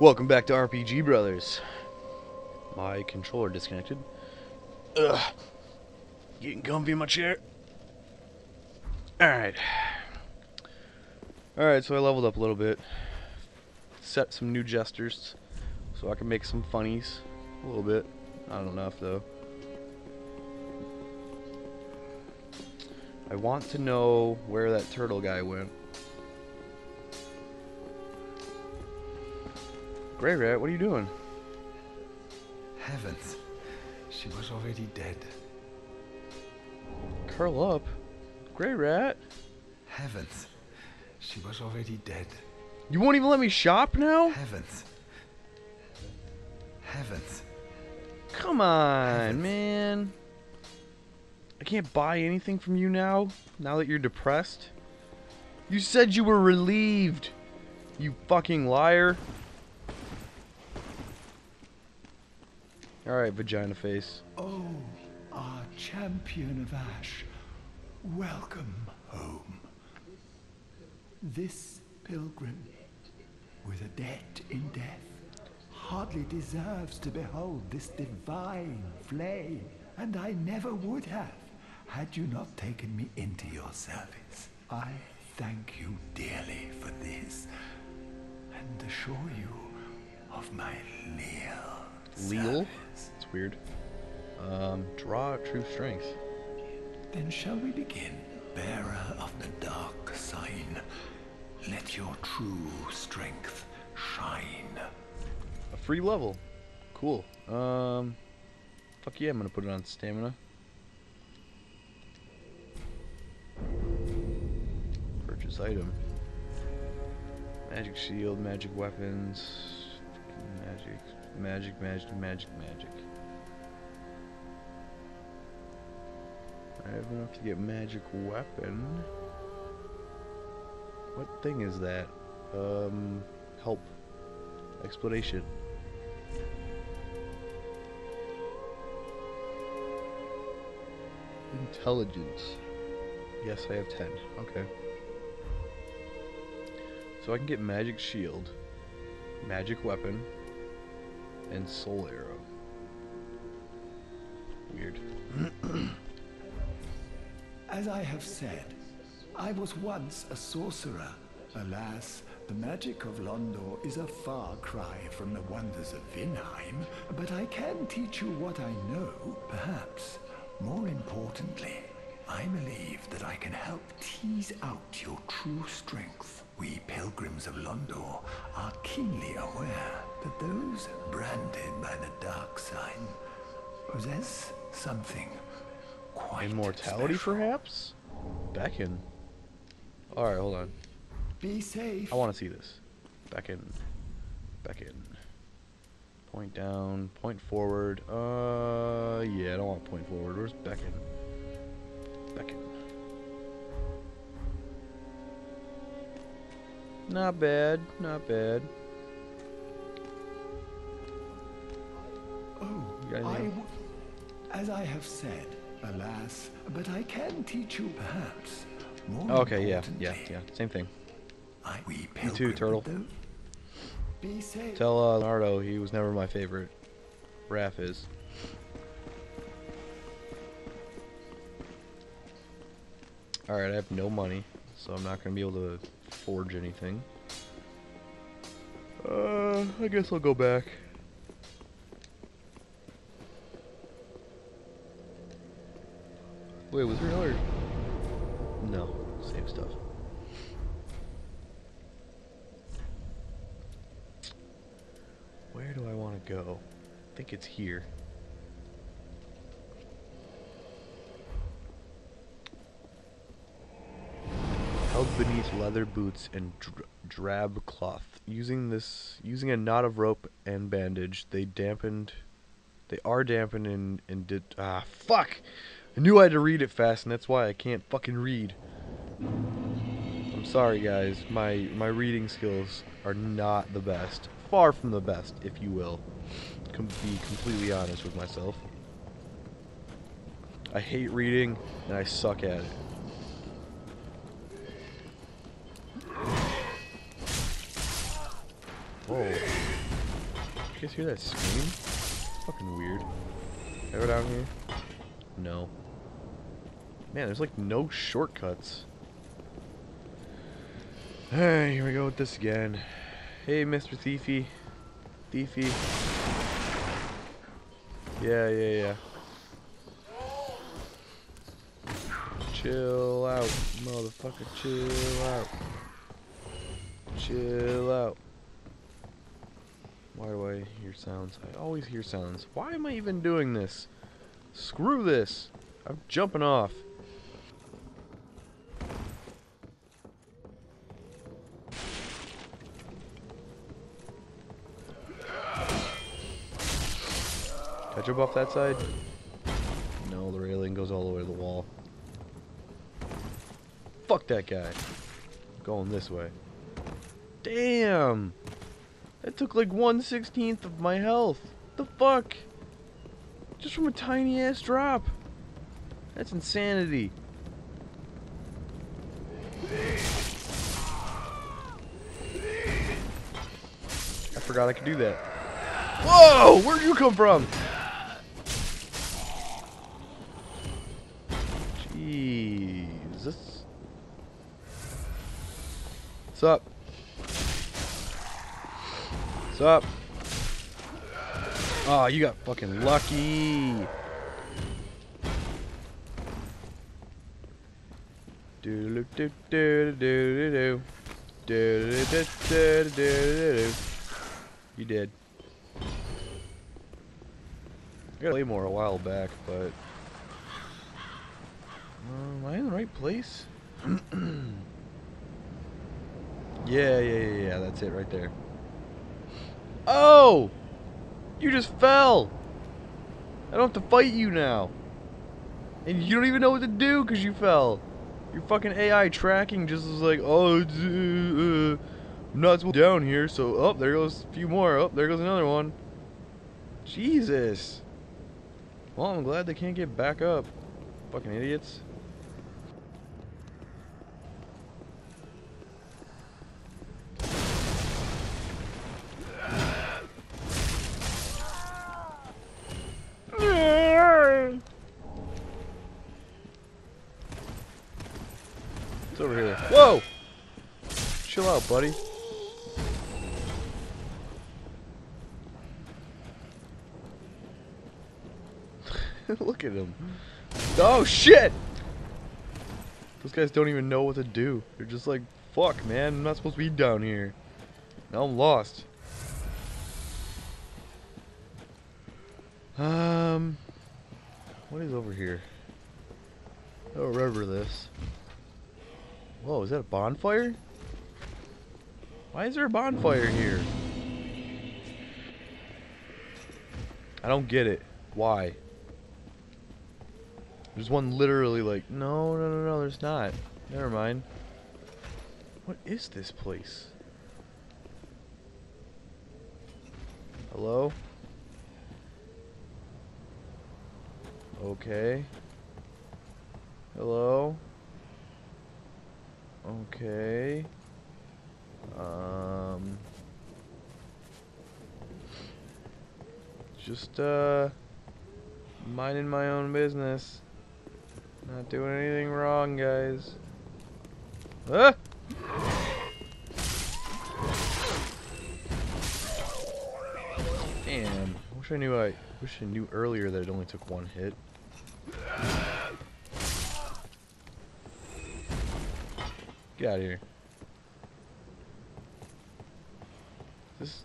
Welcome back to RPG Brothers. My controller disconnected. Ugh. Getting comfy in my chair. Alright. Alright, so I leveled up a little bit. Set some new gestures. So I can make some funnies. A little bit. Not know enough though. I want to know where that turtle guy went. Greirat, what are you doing? Heavens, she was already dead. Curl up. Greirat? Heavens, she was already dead. You won't even let me shop now? Heavens. Heavens. Come on, Heavens. man. I can't buy anything from you now, now that you're depressed. You said you were relieved. You fucking liar. Alright, vagina face. Oh, our champion of Ash. Welcome home. This pilgrim, with a debt in death, hardly deserves to behold this divine flame. And I never would have, had you not taken me into your service. I thank you dearly for this, and assure you of my leal Leal? It's weird. Um, draw true strength. Then shall we begin? Bearer of the dark sign, let your true strength shine. A free level. Cool. Um, fuck yeah, I'm gonna put it on stamina. Purchase item. Magic shield, magic weapons, magic, magic, magic, magic. I have enough to get magic weapon. What thing is that? Um, help. Explanation. Intelligence. Yes, I have 10. Okay. So I can get magic shield, magic weapon, and soul arrow. Weird. As I have said, I was once a sorcerer. Alas, the magic of Londor is a far cry from the wonders of Vinheim, but I can teach you what I know, perhaps. More importantly, I believe that I can help tease out your true strength. We pilgrims of Londor are keenly aware that those branded by the dark sign possess something quite Immortality, special. perhaps? Back in. Alright, hold on. Be safe. I want to see this. Back in. Back in. Point down. Point forward. Uh, yeah, I don't want point forward. Where's back in? Back in. Not bad. Not bad. I as I have said, alas, but I can teach you perhaps. More Okay, yeah, yeah, yeah. Same thing. I, we too, Turtle. though- Be safe. Tell uh, Leonardo he was never my favorite. Raph is. Alright, I have no money, so I'm not gonna be able to forge anything. Uh, I guess I'll go back. Wait, was there another? No, same stuff. Where do I want to go? I think it's here. Held beneath leather boots and dr- drab cloth. Using this, using a knot of rope and bandage, they dampened. They are dampened and and did. Ah, fuck! I knew I had to read it fast, and that's why I can't fucking read. I'm sorry, guys. My my reading skills are not the best. Far from the best, if you will. Com- be completely honest with myself. I hate reading, and I suck at it. Whoa. Did you guys hear that scream? Fucking weird. Go down here? No. Man, there's like no shortcuts. Alright, here we go with this again. Hey, Mr. Thiefy. Thiefy. Yeah, yeah, yeah. Chill out, motherfucker. Chill out. Chill out. Why do I hear sounds? I always hear sounds. Why am I even doing this? Screw this. I'm jumping off. Jump off that side? No, the railing goes all the way to the wall. Fuck that guy. Going this way. Damn! That took like 1 16th of my health. The fuck? Just from a tiny ass drop. That's insanity. I forgot I could do that. Whoa! Where'd you come from? Jesus. What's up? What's up? Oh, ah, you got fucking lucky. Do do do do do do do do do do do do. You did. I got Claymore a while back, but am I in the right place? yeah, yeah, yeah, yeah. That's it right there. Oh! You just fell! I don't have to fight you now. And you don't even know what to do because you fell. Your fucking AI tracking just was like, oh, uh, I'm not down here, so, oh, there goes a few more. Oh, there goes another one. Jesus. Well, I'm glad they can't get back up. Fucking idiots. It's over here. Whoa! Chill out, buddy. Look at him. Oh, shit! Those guys don't even know what to do. They're just like, fuck, man, I'm not supposed to be down here. Now I'm lost. Um, what is over here? I don't remember this. Whoa, is that a bonfire? Why is there a bonfire here? I don't get it. Why? There's one literally like, no, no, no, no, there's not. Never mind. What is this place? Hello? Okay. Hello? Okay. Um. Just, uh. Minding my own business. Not doing anything wrong, guys. Ah! Damn. Wish I knew I wish I knew earlier that it only took one hit. Get out of here. This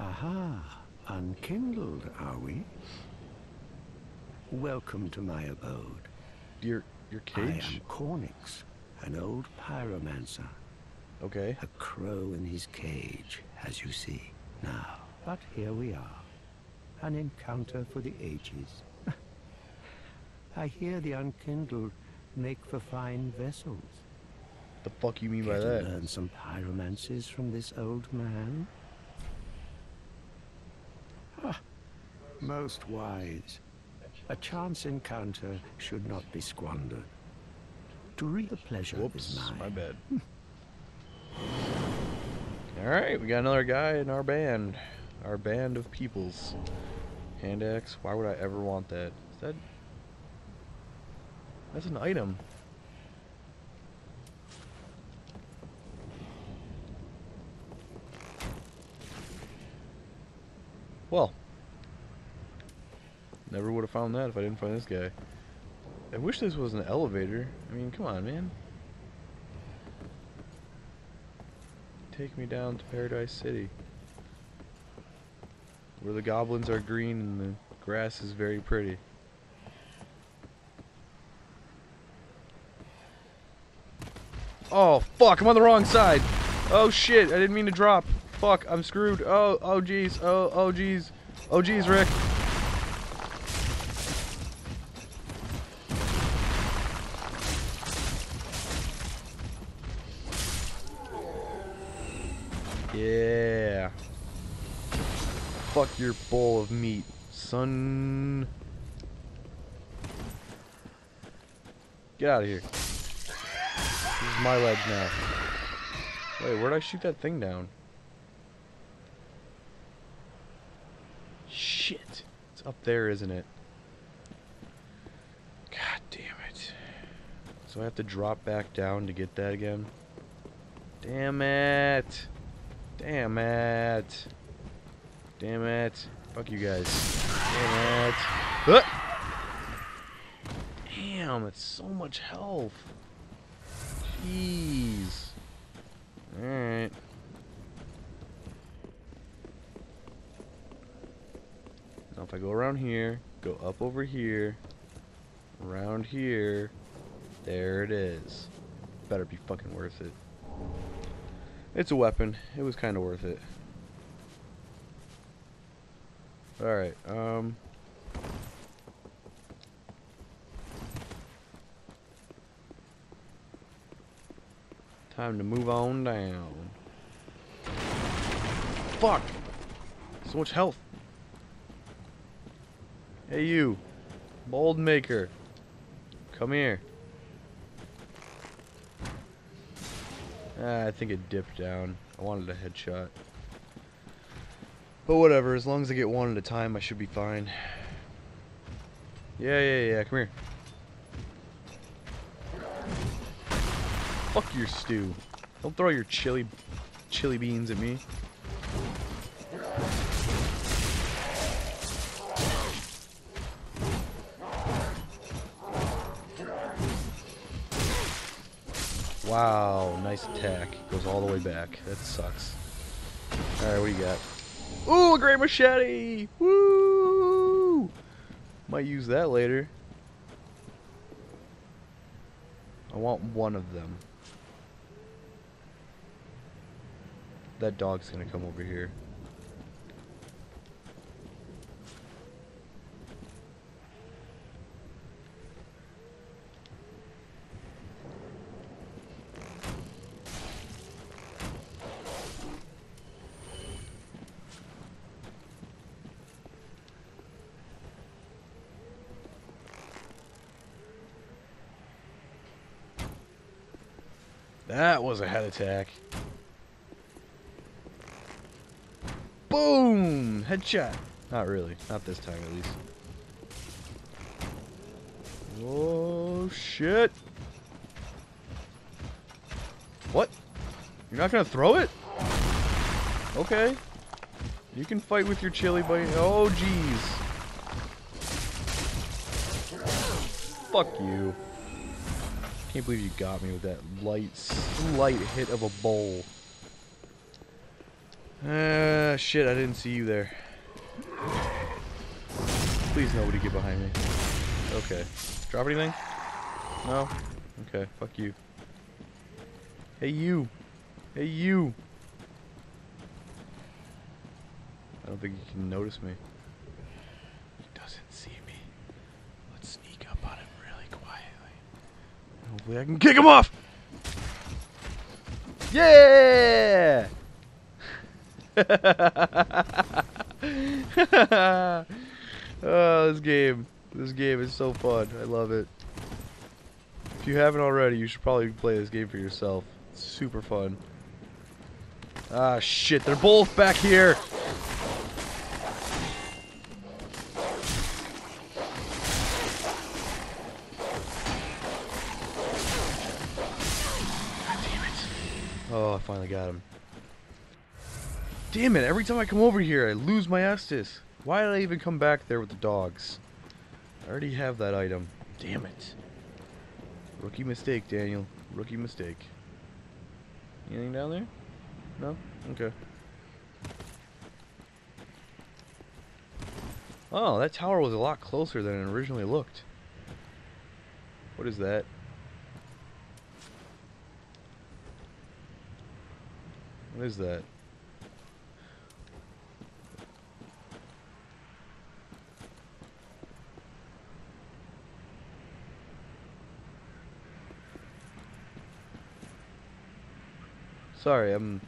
Aha, unkindled, are we? Welcome to my abode. your your I am cage? Cornyx, an old pyromancer. Okay. A crow in his cage, as you see. Now, but here we are. An encounter for the ages. I hear the unkindled make for fine vessels. The fuck you mean by Care to that? learn some pyromancies from this old man? Most wise. A chance encounter should not be squandered. To reap the pleasure Whoops, is mine. my bad. Hmm. Alright, we got another guy in our band. Our band of peoples. Hand axe. Why would I ever want that? Is that... That's an item. Well. Never would have found that if I didn't find this guy. I wish this was an elevator. I mean, come on, man. Take me down to Paradise City. Where the goblins are green and the grass is very pretty. Oh, fuck, I'm on the wrong side. Oh, shit, I didn't mean to drop. Fuck, I'm screwed. Oh, oh, jeez. Oh, oh, jeez. Oh, jeez, Rick. Your bowl of meat, son. Get out of here. This is my ledge now. Wait, where'd I shoot that thing down? Shit. It's up there, isn't it? God damn it. So I have to drop back down to get that again? Damn it. Damn it. Damn it. Fuck you guys. Damn it. Ah! Damn, it's so much health. Jeez. Alright. Now if I go around here, go up over here, around here, there it is. Better be fucking worth it. It's a weapon. It was kind of worth it. Alright, um... Time to move on down. Fuck! So much health. Hey you, mold maker. Come here. Ah, I think it dipped down. I wanted a headshot. But whatever, as long as I get one at a time, I should be fine. Yeah, yeah, yeah, come here. Fuck your stew. Don't throw your chili chili beans at me. Wow, nice attack. Goes all the way back. That sucks. Alright, what do you got? Ooh, a great machete! Woo! Might use that later. I want one of them. That dog's gonna come over here. That was a head attack. Boom! Headshot. Not really. Not this time, at least. Oh, shit. What? You're not gonna throw it? Okay. You can fight with your chili bite. Oh, jeez. Fuck you. Can't believe you got me with that light, slight hit of a bowl. Ah, uh, shit, I didn't see you there. Please nobody get behind me. Okay. Drop anything? No? Okay, fuck you. Hey you! Hey you! I don't think you can notice me. He doesn't see me. Let's sneak up on him really quietly. Hopefully I can kick him off! Yeah! oh, this game. This game is so fun. I love it. If you haven't already, you should probably play this game for yourself. It's super fun. Ah, shit, they're both back here! Finally got him. Damn it, every time I come over here, I lose my Estus. Why did I even come back there with the dogs? I already have that item. Damn it. Rookie mistake, Daniel. Rookie mistake. Anything down there? No? Okay. Oh, that tower was a lot closer than it originally looked. What is that? What is that? Sorry, I'm...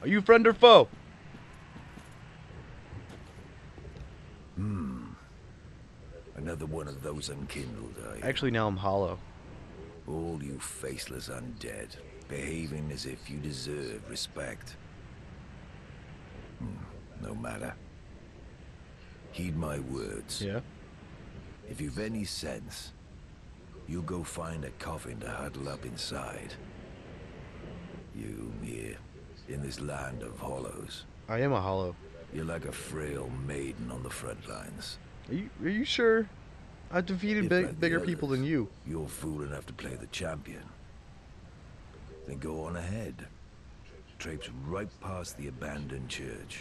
Are you friend or foe? Hmm. Another one of those unkindled? Actually, now I'm hollow. All you faceless undead, behaving as if you deserve respect. Hmm, no matter. Heed my words. Yeah? If you've any sense, you'll go find a coffin to huddle up inside. You here, in this land of hollows, I am a hollow. you're like a frail maiden on the front lines. Are you, are you sure? I've defeated big, like bigger people than you. You're fool enough to play the champion. Then go on ahead. Traipse right past the abandoned church.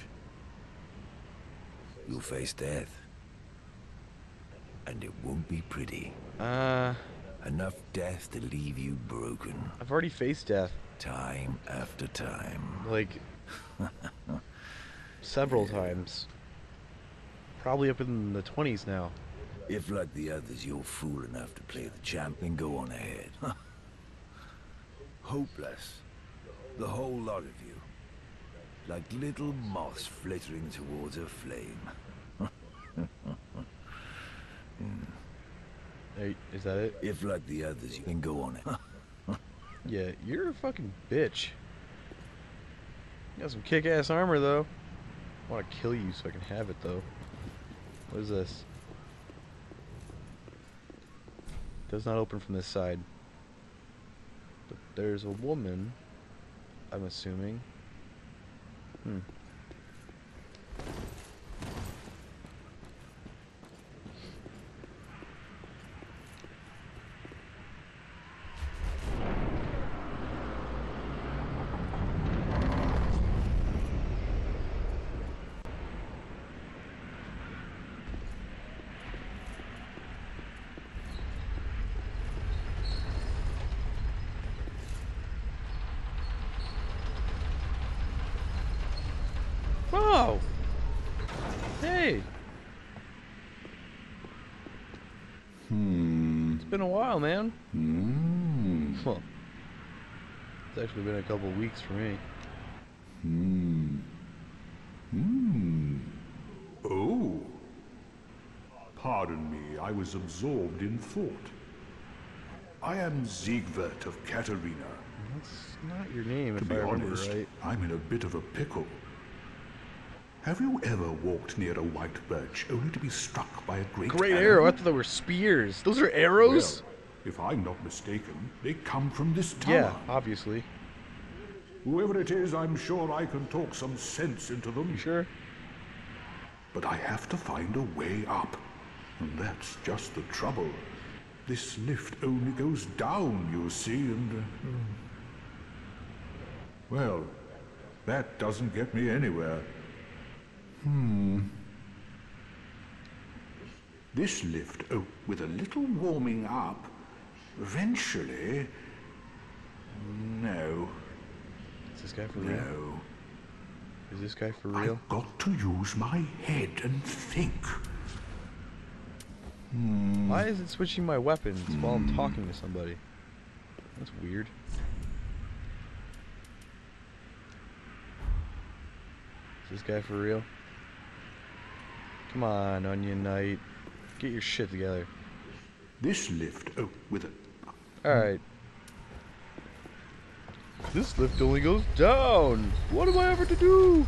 You'll face death. And it won't be pretty. Uh, Enough death to leave you broken. I've already faced death. Time after time. Like, several times. Probably up in the 20s now. If, like the others, you're fool enough to play the champ, then go on ahead. Hopeless. The whole lot of you. Like little moths flittering towards a flame. Hey, is that it? If, like the others, you can go on it. Yeah, you're a fucking bitch. You got some kick-ass armor, though. I want to kill you so I can have it, though. What is this? Does not open from this side. There's a woman, I'm assuming. Hmm. Oh! Hey! Hmm. It's been a while, man. Hmm. Well, it's actually been a couple weeks for me. Hmm. Hmm. Oh. Pardon me, I was absorbed in thought. I am Siegward of Catarina. That's not your name, To if be I honest, right. I'm in a bit of a pickle. Have you ever walked near a white birch only to be struck by a great Great arrow. I thought they were spears. Those are arrows? Well, if I'm not mistaken, they come from this tower. yeah, obviously. Whoever it is, I'm sure I can talk some sense into them. You sure? But I have to find a way up. And that's just the trouble. This lift only goes down, you see, and... Uh, well, that doesn't get me anywhere. Hmm. This lift, oh, with a little warming up, eventually... No, Is this guy for real? no. Is this guy for real? I've got to use my head and think. Why is it switching my weapons while I'm talking to somebody? That's weird. Is this guy for real? Come on, Onion Knight. Get your shit together. This lift, oh, with a... Alright. This lift only goes down. What am I ever to do?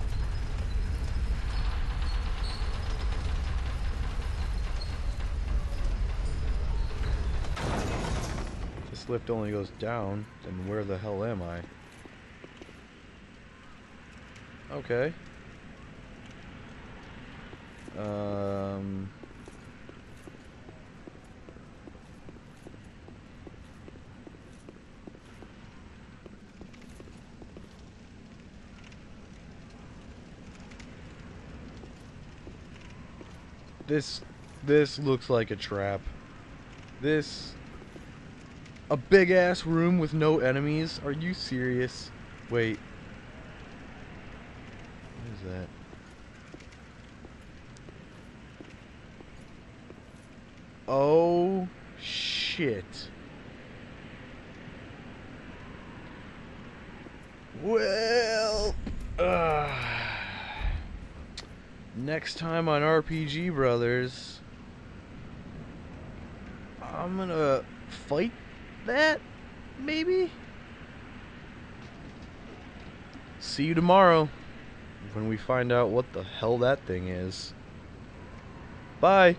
This lift only goes down, then where the hell am I? Okay. Um... This this looks like a trap. This a big ass room with no enemies? Are you serious? Wait. What is that? Oh shit. Well, uh, next time on RPG Brothers, I'm gonna fight that, maybe? See you tomorrow when we find out what the hell that thing is. Bye.